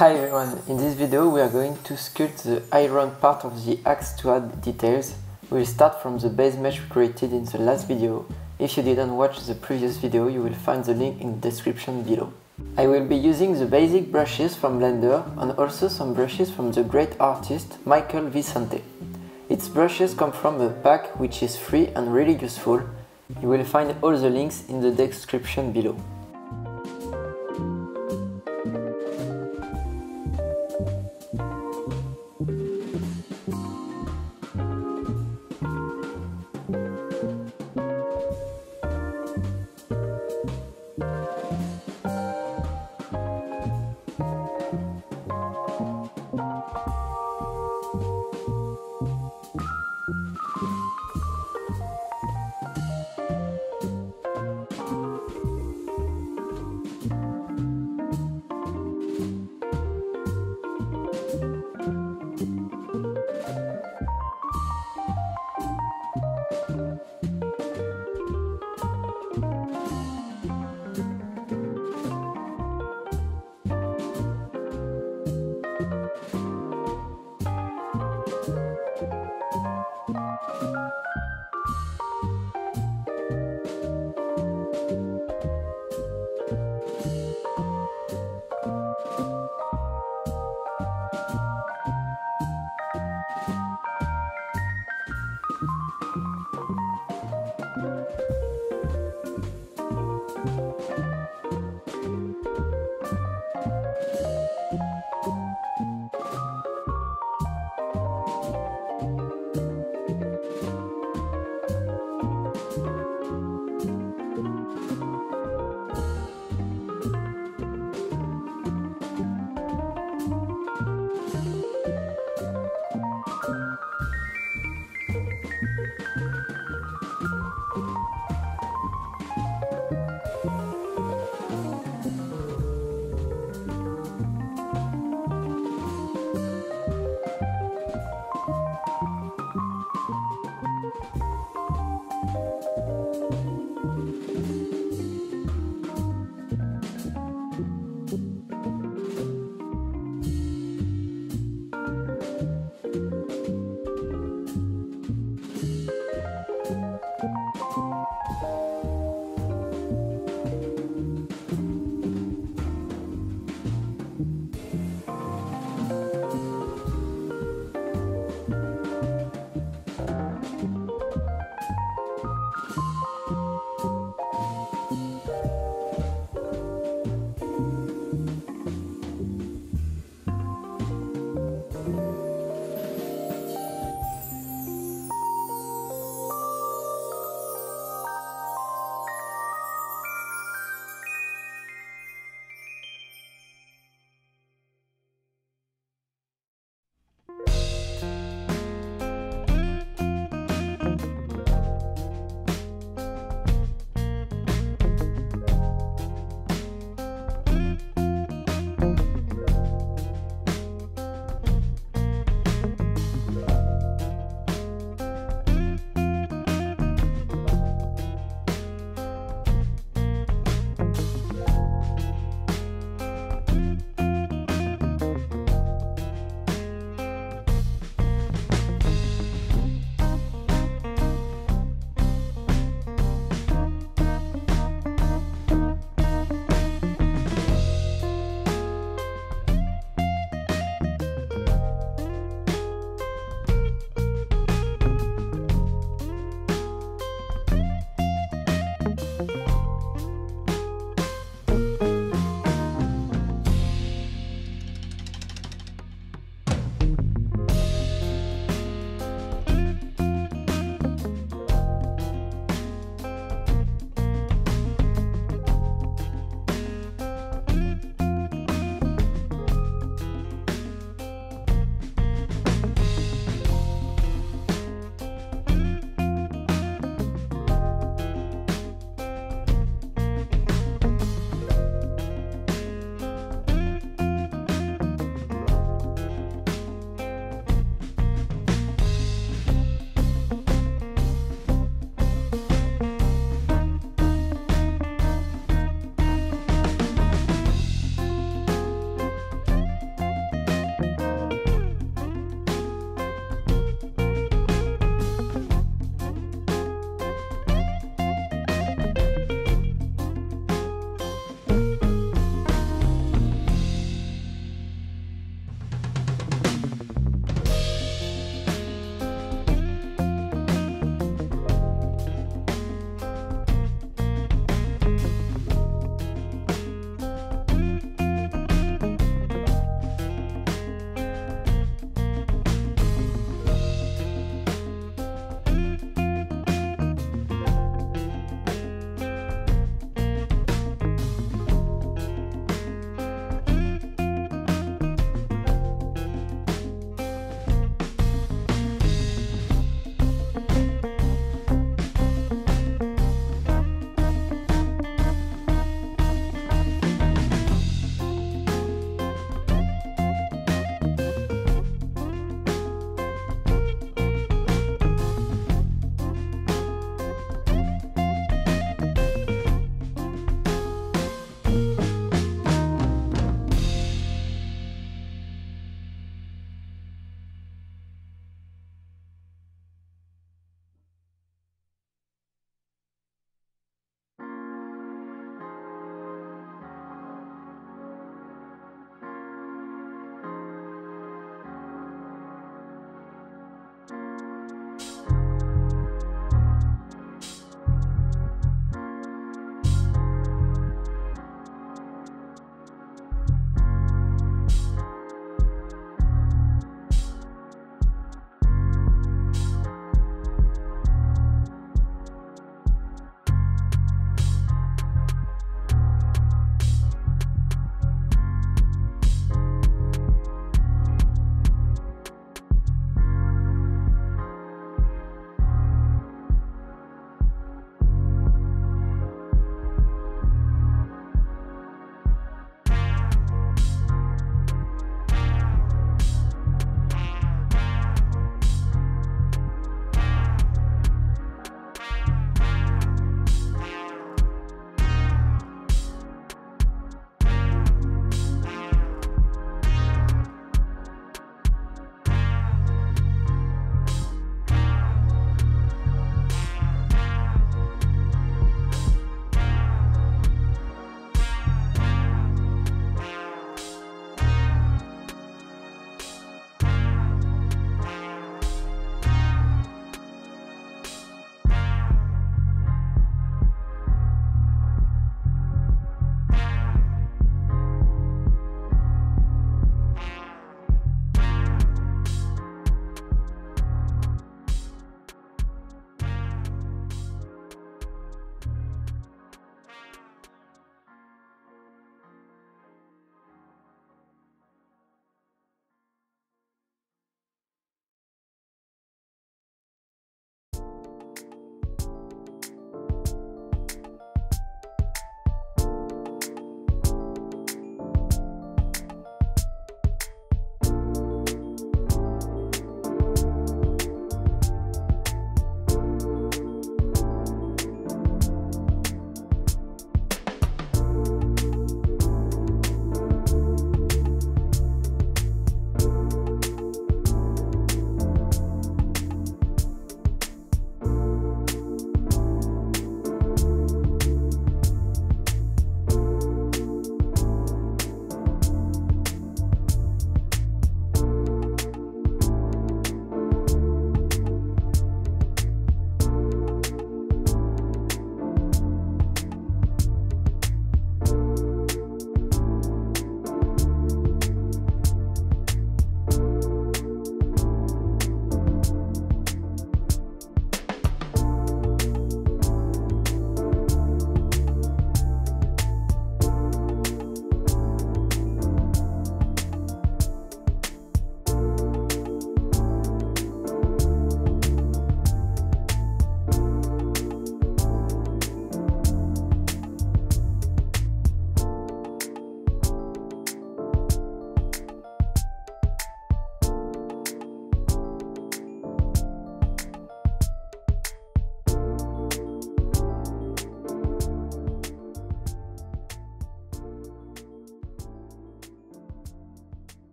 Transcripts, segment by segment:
Hi everyone, in this video we are going to sculpt the iron part of the axe to add details. We'll start from the base mesh we created in the last video. If you didn't watch the previous video you will find the link in the description below. I will be using the basic brushes from Blender and also some brushes from the great artist Michael Vicente. Its brushes come from a pack which is free and really useful. You will find all the links in the description below.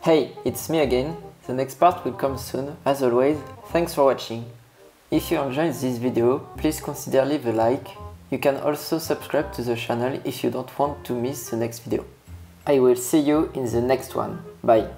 Hey, it's me again. The next part will come soon. As always, thanks for watching. If you enjoyed this video, please consider leave a like. You can also subscribe to the channel if you don't want to miss the next video. I will see you in the next one. Bye.